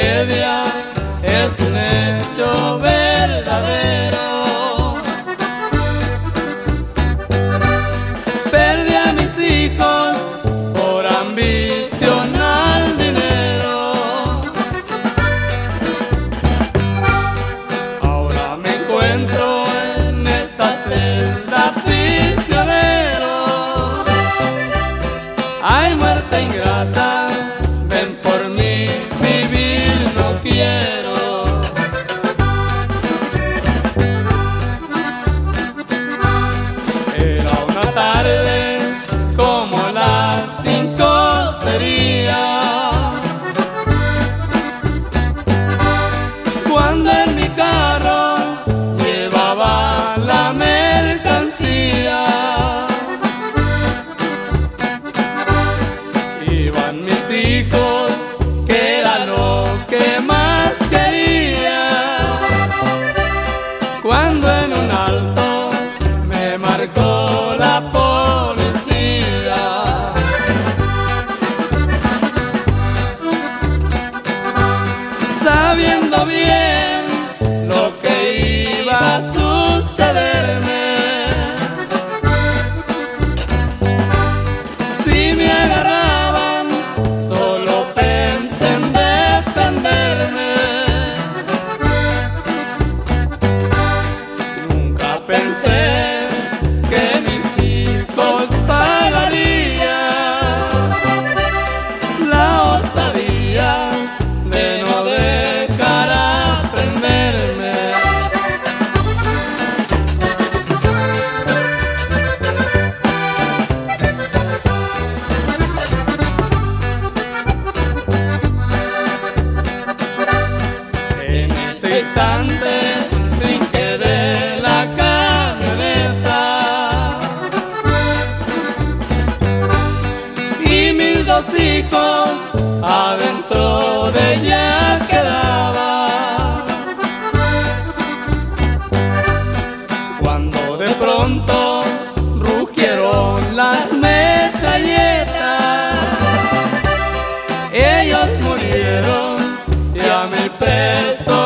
Evia, Esne. en mi carro llevaba la mercancía. Iban mis hijos, que era lo que más quería. Cuando en un alto me marcó la policía, sabiendo bien. los hijos adentro de ella quedaba. Cuando de pronto rugieron las metralletas, ellos murieron y a mi preso